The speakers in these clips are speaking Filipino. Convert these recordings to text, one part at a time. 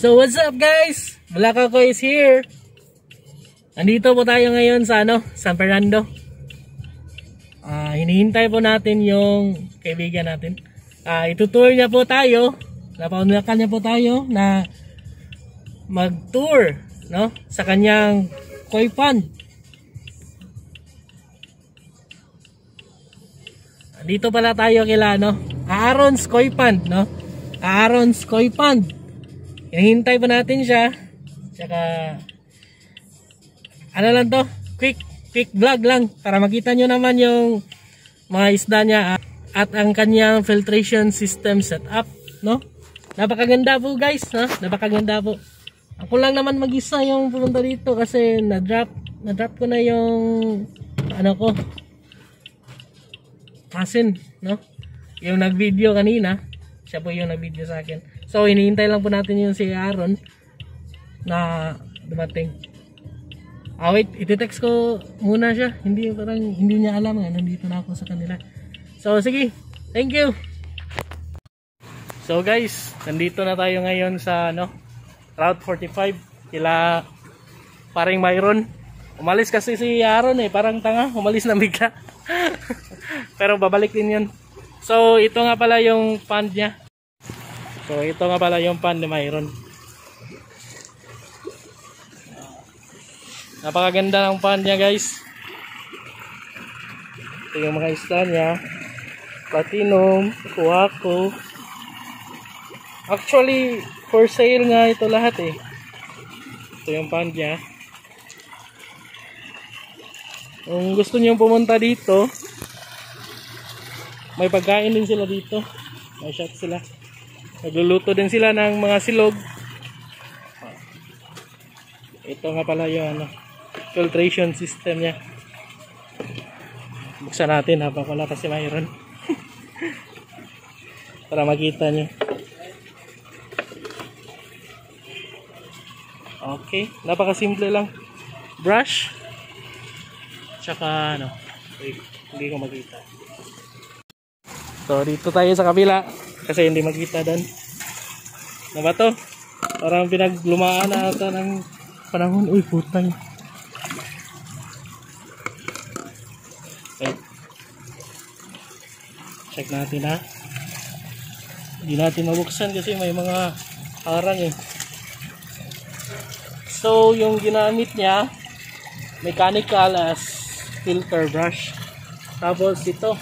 So what's up guys? Black Ako is here. Andito po tayo ngayon sa ano, San Fernando. Ah, hinihintay po natin yung kaibigan natin. Ah, itutour niya po tayo. Napaunlakan niya po tayo na mag-tour, no? Sa kanyang koi pond. Dito pala tayo kila no. Aaron's Koi Pond, no? Aaron's Koi Pond. Hinihintay pa natin siya. Tsaka ano lang to? Quick quick vlog lang para makita nyo naman yung mga isda niya at, at ang kanyang filtration system setup, no? Napakaganda po guys, no? Napakaganda po. Ako lang naman mag-isa yung pumunta dito kasi na-drop na-drop ko na yung ano ko cousin, no? Yung nag-video kanina, siya po yung nag-video sa akin. So, hinihintay lang po natin yung si Aaron na dumating. Ah, wait, iti-text ko muna siya. Hindi, parang, hindi niya alam nga, nandito na ako sa kanila. So, sige, thank you! So guys, nandito na tayo ngayon sa ano, Route 45 kila paring Myron. Umalis kasi si Aaron eh, parang tanga, umalis na bigla. Pero babalik din yun. So, ito nga pala yung pond niya. So, ito nga pala yung pond ni Myron. Napakaganda ng pond niya, guys. Ito yung mga isla niya. Platinum, Kuwako. Actually, for sale nga ito lahat eh. Ito yung pond niya. Kung gusto niyo pumunta dito, may pagkain din sila dito. May shop sila. Nagluluto din sila ng mga silog. Ito nga pala yung ano, filtration system niya. Buksan natin habang wala pa si Myron. Para makita nyo. Okay, napakasimple lang. Brush. Tsaka ano, wait, hindi ko makita. So, dito tayo sa kabila. Kasi hindi makita doon. Ano ba to? Parang pinaglumaan na ata ng panahon. Uy, putang. Okay. Check natin ha. Hindi natin mabuksan kasi may mga harang eh. So, yung ginamit niya, mechanical as filter brush. Tapos ito,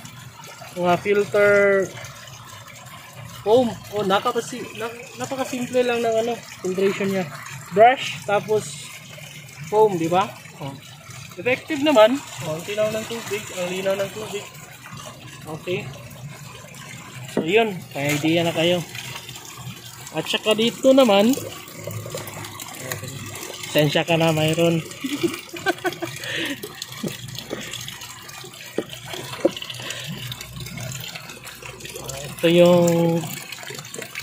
mga filter foam. Oh, nakapasi nak, napaka-simple lang ng ano, filtration niya. Brush tapos foam, di ba? Oh. Effective naman. Oh, ang tinaw ng tubig, ang linaw ng tubig. Okay. So, yun. Kaya idea na kayo. At saka dito naman, sensya ka na mayroon. ito yung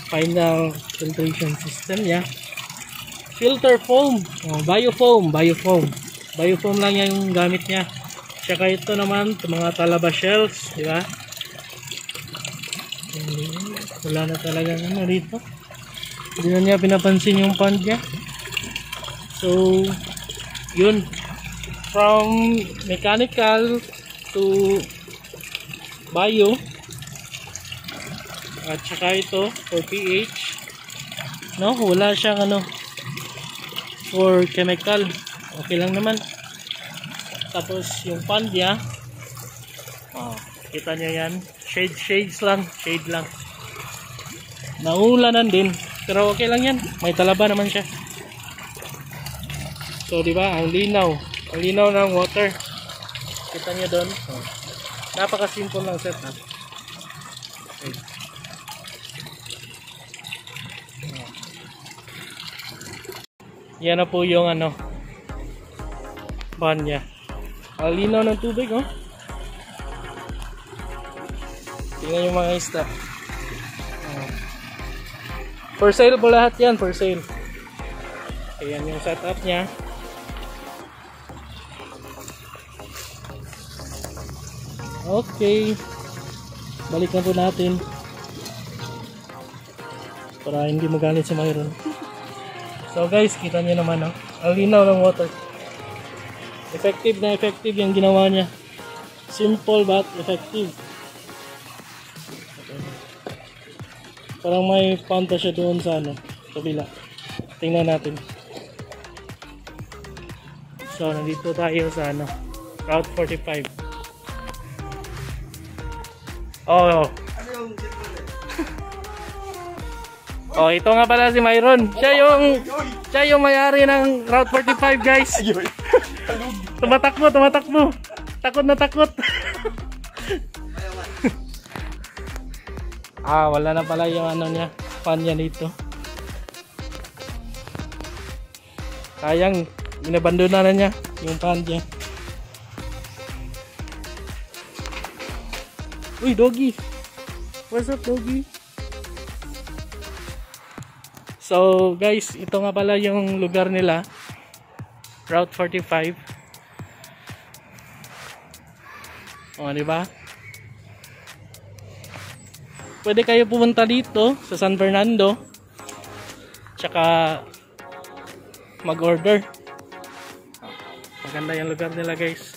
final filtration system niya. Filter foam. Oh, biofoam biofoam. Biofoam lang yung gamit niya. Tsaka ito naman mga talaba shells di ba? Wala na talaga ano rito. Hindi na niya pinapansin yung pond niya. So yun. From mechanical to bio at saka ito for pH no wala siyang ano for chemical. Okay lang naman. Tapos yung pan niya oh, kita nyo yan. Shade shades lang shade lang. Naulanan din pero okay lang yan. May talaba naman siya. So di ba ang linaw. Ang linaw ng water. Kita nyo doon. Oh. napaka simple lang setup Yan na po yung ano ban niya. Alinaw ng tubig oh. Tingnan yung mga isda. Oh. For sale po lahat yan, for sale. Ayan yung setup niya. Okay. Balik na po natin. Para hindi magalit si Myron. So guys, kita niyo naman no. Ang ng water. Effective na effective yung ginawa niya. Simple but effective. Parang may panta siya doon sa ano, kabila. Tingnan natin. So, nandito tayo sa ano, Route 45. Oh, oh. Oh, ito nga pala si Myron. Siya yung siya yung may-ari ng Route 45, guys. tumatakbo, tumatakbo. Takot na takot. ah, wala na pala yung ano niya, fan niya dito. Sayang, inabandona na niya yung fan niya. Uy, doggy. What's up, doggy? So, guys, ito nga pala yung lugar nila. Route 45. O, di ba? Pwede kayo pumunta dito sa San Fernando. Tsaka mag-order. Maganda yung lugar nila, guys.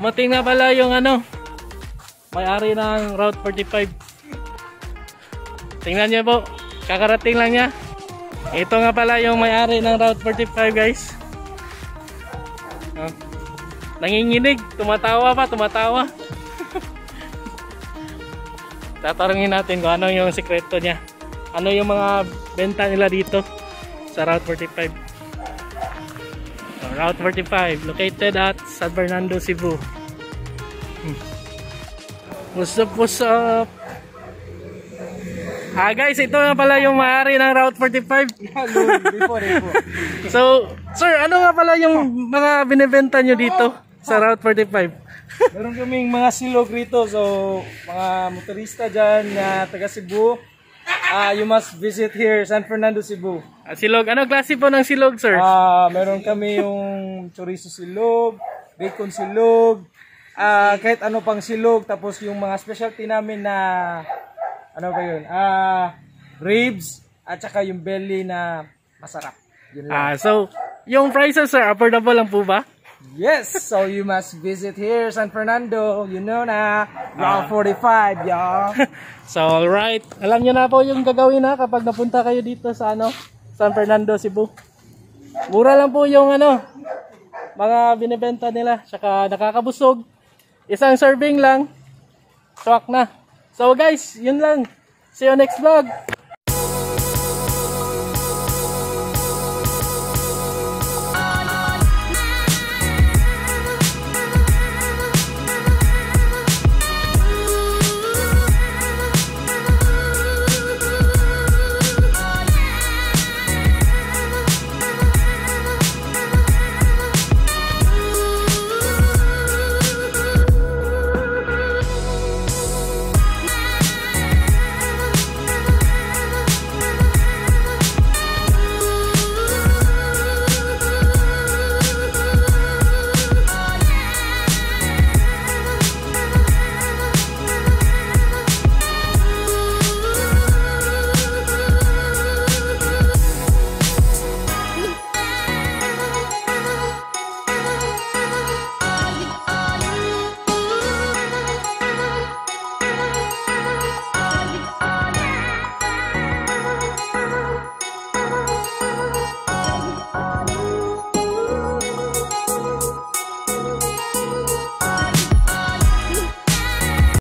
Dumating na pala yung ano, may-ari ng Route 45. Tingnan niyo po, kakarating lang niya. Ito nga pala yung may-ari ng Route 45 guys. Oh. Nanginginig, tumatawa pa, tumatawa. Tatarungin natin kung ano yung sikreto niya. Ano yung mga benta nila dito sa Route 45. Route 45 located at San Fernando, Cebu. Hmm. What's up, what's up? Ah guys, ito na pala yung maaari ng Route 45. before, before. So, sir, ano nga pala yung mga binibenta nyo dito sa Route 45? Meron kaming mga silog rito. So, mga motorista dyan na taga Cebu, ah you must visit here, San Fernando, Cebu. Ah, silog, ano klase po ng silog, sir? Ah, meron kami yung chorizo silog, bacon silog, ah kahit ano pang silog, tapos yung mga specialty namin na ano ba yun? Ah, ribs at saka yung belly na masarap. Yun lang. Ah, so, yung prices, sir, affordable lang po ba? Yes, so you must visit here, San Fernando. You know na, Route 45, y'all. So, alright. Alam nyo na po yung gagawin na kapag napunta kayo dito sa ano, San Fernando, Cebu. Mura lang po yung ano, mga binibenta nila. Tsaka nakakabusog. Isang serving lang. Swak na. So guys, yun lang. See you next vlog.